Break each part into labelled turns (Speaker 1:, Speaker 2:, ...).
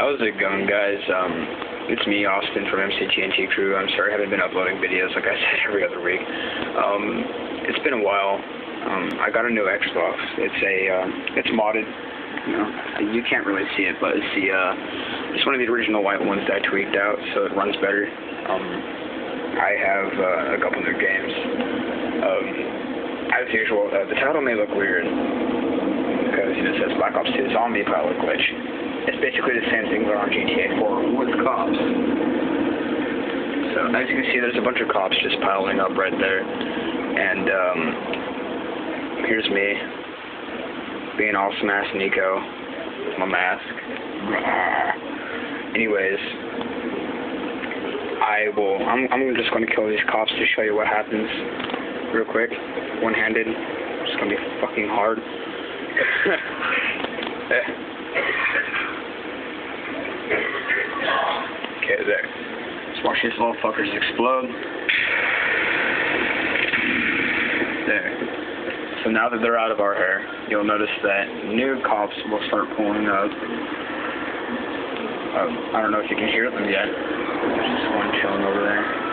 Speaker 1: How's it going, guys? Um, it's me, Austin from MCTNT Crew. I'm sorry I haven't been uploading videos like I said every other week. Um, it's been a while. Um, I got a new Xbox. It's a, uh, it's modded. You know, you can't really see it, but it's the, uh, it's one of the original white ones that I tweaked out, so it runs better. Um, I have uh, a couple new games. Um, as usual, uh, the title may look weird because it says Black Ops 2 Zombie Pile-Up Glitch. It's basically the same thing but on GTA 4 with cops. So as you can see, there's a bunch of cops just piling up right there. And um, here's me being awesome ass Niko. My mask. Anyways, I will. I'm. I'm just going to kill these cops to show you what happens, real quick, one-handed. It's gonna be fucking hard. there. Let's watch these little fuckers explode. There. So now that they're out of our hair, you'll notice that new cops will start pulling up. Um, I don't know if you can hear them yet. There's just one chilling over there.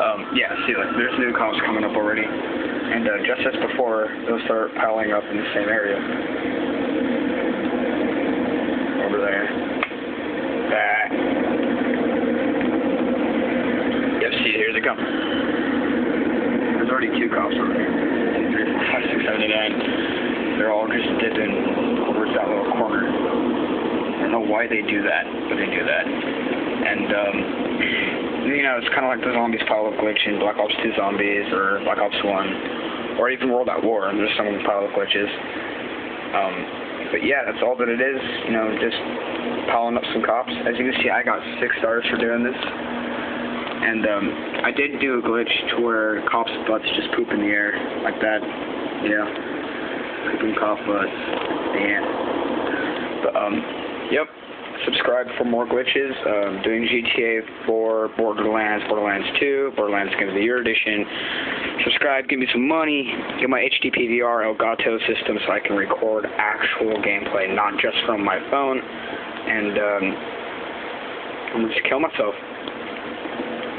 Speaker 1: Um, yeah, see, like, there's new cops coming up already. And uh, just as before, they'll start piling up in the same area. Over there. That. Here come. There's already two cops over there. Three, four, five, six, seven, eight, nine. They're all just dipping towards that little corner. I don't know why they do that, but they do that. And, um, you know, it's kind of like the zombies pile-up glitch in Black Ops 2 Zombies or Black Ops 1 or even World at War, there's some pile-up glitches. Um, but yeah, that's all that it is. You know, just piling up some cops. As you can see, I got six stars for doing this. And um, I did do a glitch to where cops' butts just poop in the air like that. Yeah, pooping cop butts. Yeah. But um, yep. Subscribe for more glitches. Um, doing GTA 4, Borderlands, Borderlands 2, Borderlands Game of the Year edition. Subscribe, give me some money, get my HD PVR Elgato system so I can record actual gameplay, not just from my phone. And um, I'm gonna kill myself.